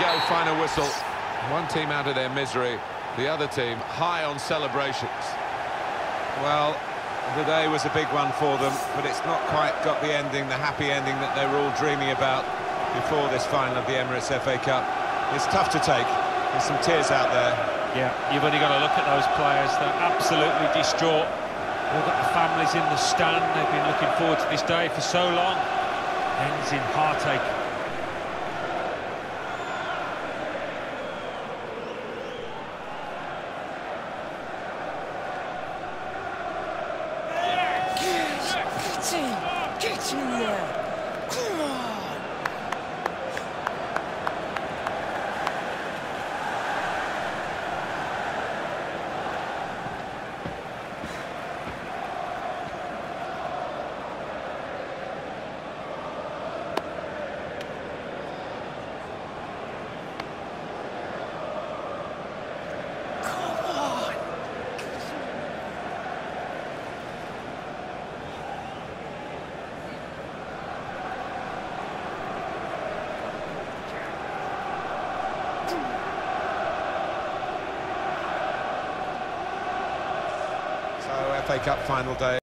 go, final whistle. One team out of their misery, the other team high on celebrations. Well, the day was a big one for them, but it's not quite got the ending, the happy ending that they were all dreaming about before this final of the Emirates FA Cup. It's tough to take. There's some tears out there. Yeah, you've only got to look at those players. They're absolutely distraught. They've got the families in the stand. They've been looking forward to this day for so long. Ends in heartache. Get in! Get in there! FA Cup final day.